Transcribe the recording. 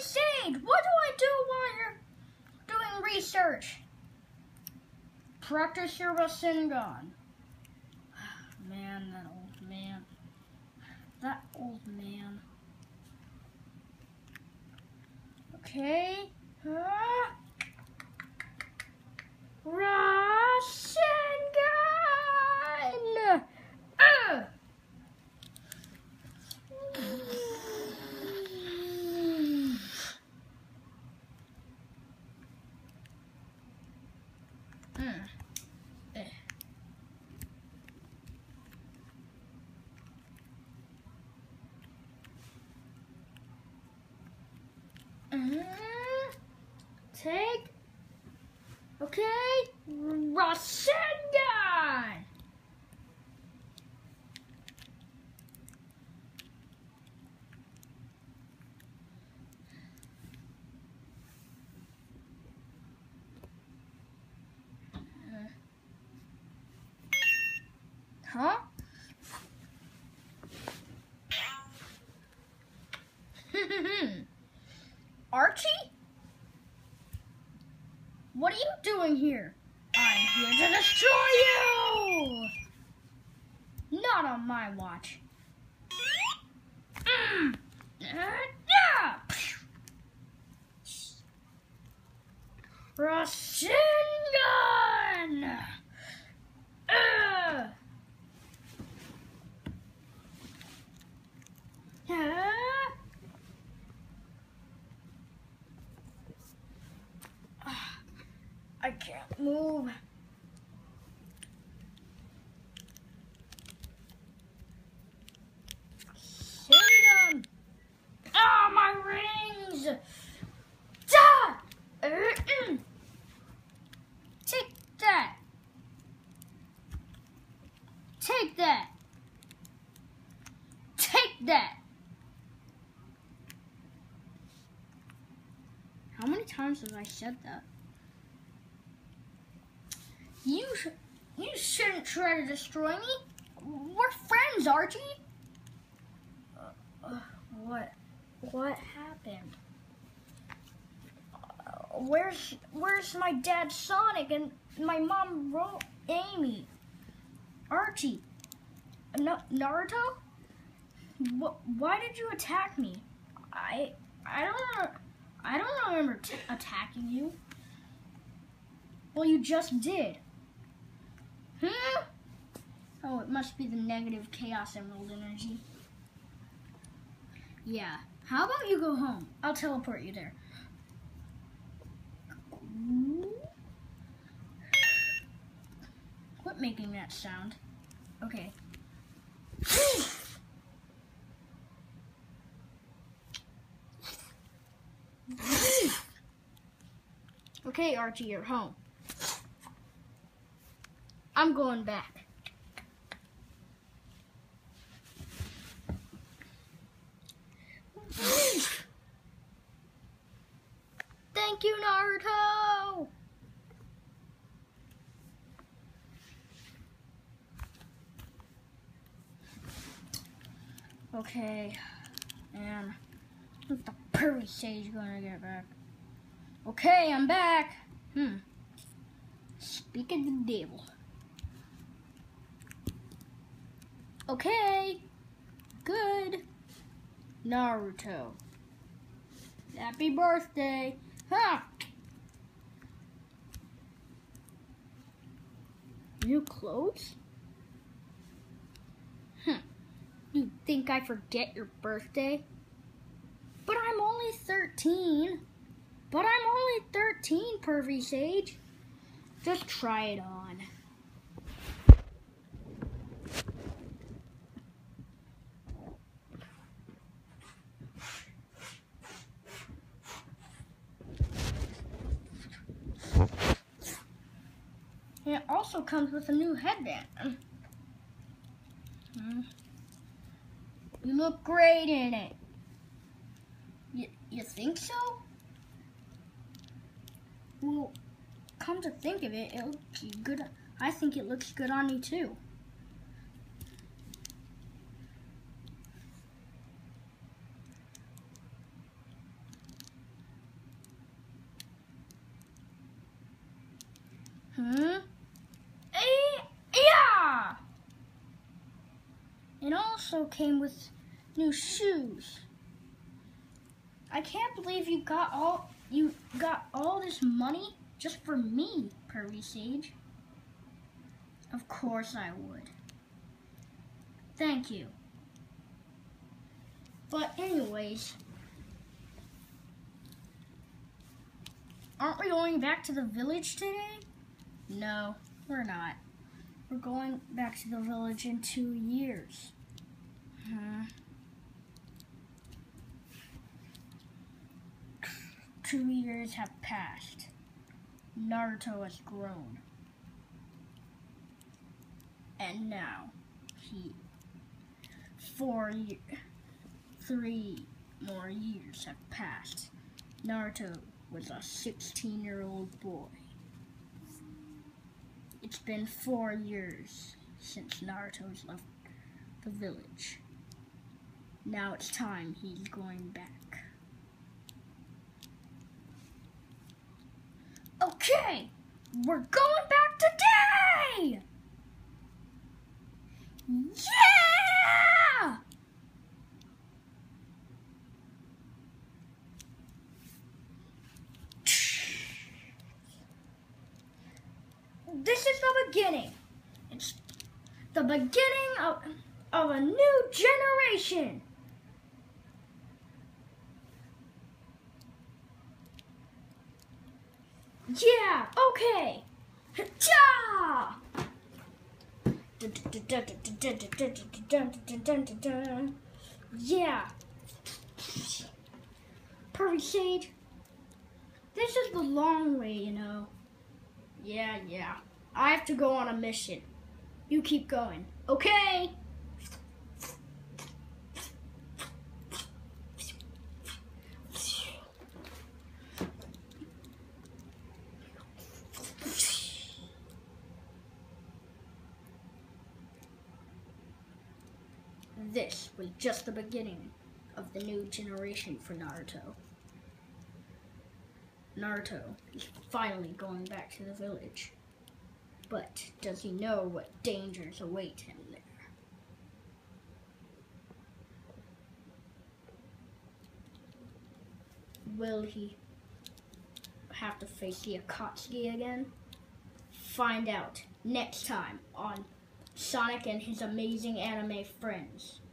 Sage. What do I do while you're doing research? Practice your Rasengan. Man, that old man. That old man. Okay. Ah. Rasengan! Ah! Mm. Eh. Mhm. Mm-hmm. Take. Okay. Rasengan! Huh? Archie? What are you doing here? I'm here to destroy you! Not on my watch. Mm. Ah, yeah. Rasengan! Ugh. Ah. Ah, I can't move. Send them. Ah, my rings. Da! Take that. Take that. Take that. How many times have I said that? You sh- you shouldn't try to destroy me. We're friends, Archie. Uh, uh, what? What happened? Uh, where's Where's my dad Sonic and my mom Ro- Amy? Archie. Na- Naruto? Wh- why did you attack me? I I don't. I don't remember attacking you. Well, you just did. Hmm? Oh, it must be the negative Chaos Emerald energy. Yeah. How about you go home? I'll teleport you there. Quit making that sound. Okay. Okay, Archie, you're home. I'm going back. Thank you, Naruto! Okay, and when's the Pervy Sage gonna get back? Okay, I'm back. Hmm. Speak of the devil. Okay. Good. Naruto. Happy birthday. Ha! New clothes? Hmm. You think I forget your birthday? But I'm only 13. But I'm only 13, Pervy Sage. Just try it on. And it also comes with a new headband. Hmm. You look great in it. You, you think so? Well, come to think of it, it looks good. I think it looks good on you too. Also came with new shoes. I can't believe you got all you got all this money just for me, Pervy Sage. Of course I would. Thank you. But anyways, aren't we going back to the village today? No, we're not. We're going back to the village in two years. Huh. Two years have passed. Naruto has grown. And now he four three more years have passed. Naruto was a 16 year old boy. It's been four years since Naruto's left the village. Now it's time he's going back. Okay, we're going back today! Yeah! This is the beginning. It's the beginning of, of a new generation. Yeah, okay. Ja! Yeah. Perfect Sage. This is the long way, you know. Yeah, yeah. I have to go on a mission. You keep going. Okay? This was just the beginning of the new generation for Naruto. Naruto is finally going back to the village. But does he know what dangers await him there? Will he have to face the Akatsuki again? Find out next time on Sonic and his amazing anime friends.